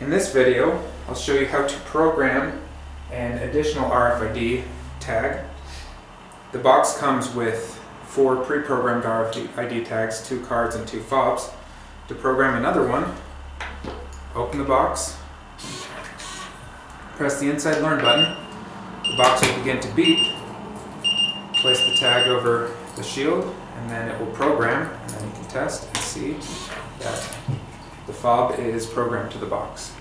In this video, I'll show you how to program an additional RFID tag. The box comes with four pre-programmed RFID tags, two cards and two fobs. To program another one, open the box, press the inside learn button, the box will begin to beep, place the tag over the shield, and then it will program, and then you can test and see that fob is programmed to the box.